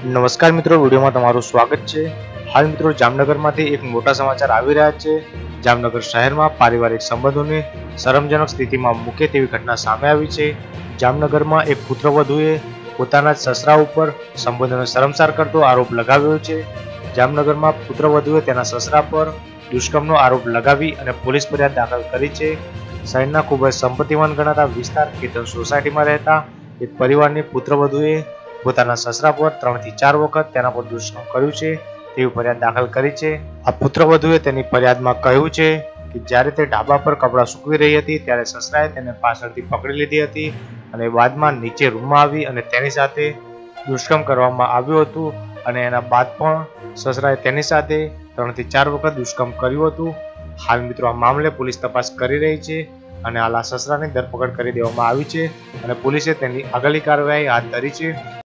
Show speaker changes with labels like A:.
A: નમસ્કાર મિત્રો, વિડીયોમાં તમારું સ્વાગત છે. હાલ મિત્રો, જામનગરમાંથી એક મોટા સમાચાર આવી રહ્યા છે. જામનગર શહેરમાં પારિવારિક સંબંધોને શરમજનક સ્થિતિમાં મૂકે તેવી ઘટના સામે આવી છે. જામનગરમાં એક પુત્રવધુએ પોતાના સસરા ઉપર સંબંધોને શરમસાર કરતો આરોપ લગાવ્યો છે. જામનગરમાં પુત્રવધુએ તેના સસરા પર દુષ્કર્મનો આરોપ લગાવી અને પોલીસ ફરિયાદ દાખલ કરી છે. શહેરના ખૂબ જ સંપત્તિવાન ગણાતા વિસ્તાર કેતન સોસાયટીમાં રહેતા એક પરિવારની પુત્રવધુએ પોતાના સસરા પર ત્રણથી ચાર વખત તેના પર દુષ્કર્મ કર્યું છે, તેવી ફરિયાદ દાખલ કરી છે. આ પુત્રવધુએ તેની ફરિયાદમાં કહ્યું છે કે જ્યારે તે ઢાબા પર કપડાં સૂકવી રહી હતી, ત્યારે સસરાએ તેને પાછળથી પકડી લીધી હતી અને બાદમાં નીચે રૂમમાં આવી અને તેની સાથે દુષ્કર્મ કરવામાં આવ્યું હતું અને એના બાદ પણ સસરાએ તેની સાથે ત્રણથી ચાર વખત દુષ્કર્મ કર્યું હતું. હાલ મિત્રો, આ મામલે પોલીસ તપાસ કરી રહી છે અને આલા સસરાની ધરપકડ કરી દેવામાં આવી છે અને પોલીસે તેની આગળની કાર્યવાહી હાથ ધરી છે.